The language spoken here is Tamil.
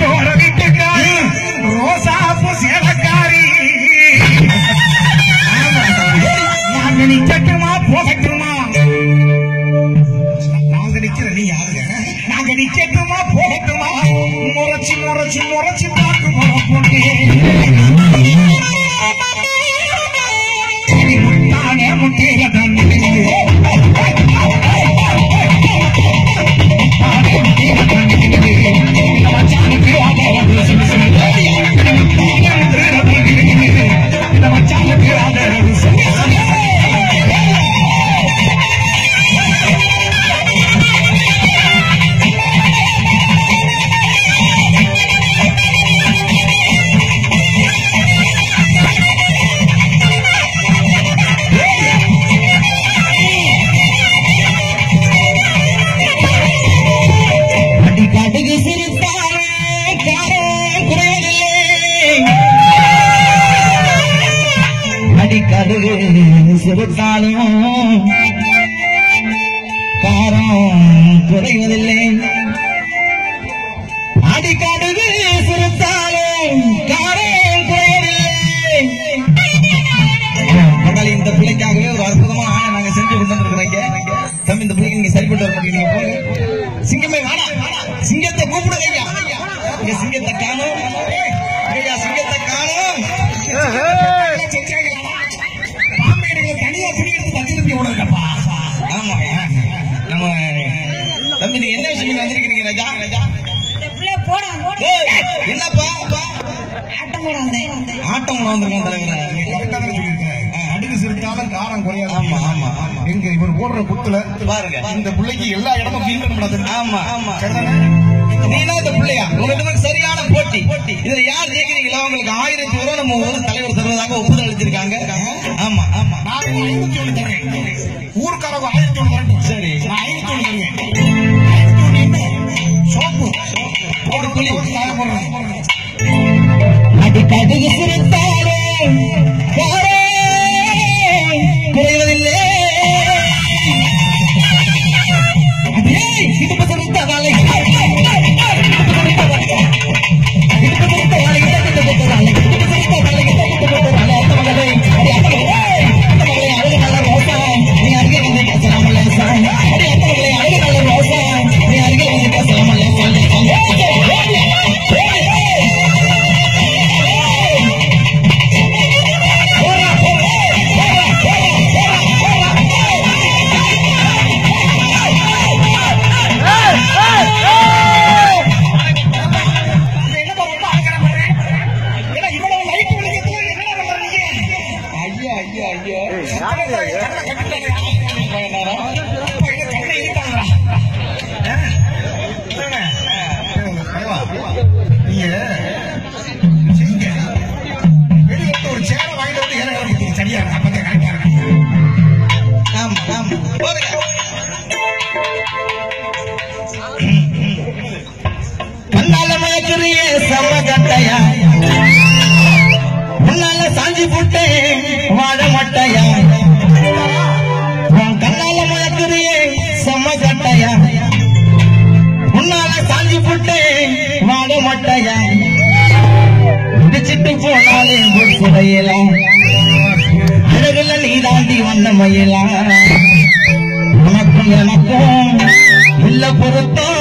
ஆட்டோட வீட்டுக்காரி ரோசாப்பு சேலக்காரி நாங்க நிக்கட்டுமா போகட்டுமா? நாங்க நிக்கிற நீ யாருங்க நாங்க நிக்கட்டுமா போகட்டுமா? முறைச்சு முறைச்சு முறைச்சு சிரித்தாலும் காரம் குறைவதில்லை. அடிக்காடுது சிரித்தாலும் காரம் குறைவதில்லை இந்த பிள்ளைக்காகவே ஒரு அற்புதமான ஆணை நாங்க செஞ்சு கொண்டு வந்திருக்கிறோங்க தம்பி இந்த பிள்ளைக்கு நீங்க சரிப்பட்டு வர மாட்டீங்க சிங்கமே வேணா சிங்கத்தை கூப்பிடுங்க ஐயா. சிங்கத்தை காணும். ஐயா சிங்கத்தை காணும். தம்பி விடுங்கப்பா. ஆமா. நம்ம தம்பி நீங்க என்ன விஷயம் வந்திருக்கீங்க ராஜா? ராஜா என்னப்பா? ஆட்டம். ஆட்டம் வந்திருக்கோம் தலைவரே அடுக்கு சிரித்தாலும் காரம் குறையாது. ஆமா, ஆமா. எங்க இவர் போடுற குத்துல பாருங்க. இந்த பிள்ளைக்கு எல்லா இடமும் ஃபீல் ஆமா ஆமா? நீனா இந்த பிள்ளையா? உங்களுக்கு சரியான போட்டி. இதுல யார் ஜெயிக்கிறீங்களோ உங்களுக்கு ஆயிரத்தி ரூபாய் நம்ம தலைவர் தருவதாக ஒப்புதல் ஆமா நான் ஐநூத்தி கண்ணால மயக்குறிய செம்ம கட்டையா முன்னால சாஞ்சி போட்டு வாழ மட்டையா? உன் கண்ணால மயக்குறிய செம்ம கட்டையா முன்னால சாஞ்சி போட்டு வாழ மட்டையா? பிடிச்சிட்டு போனாலே புடையலாம் அழகுல நீ தாண்டி வந்த மயிலா? உனக்கும் எனக்கும் இல்ல பொருத்தம்.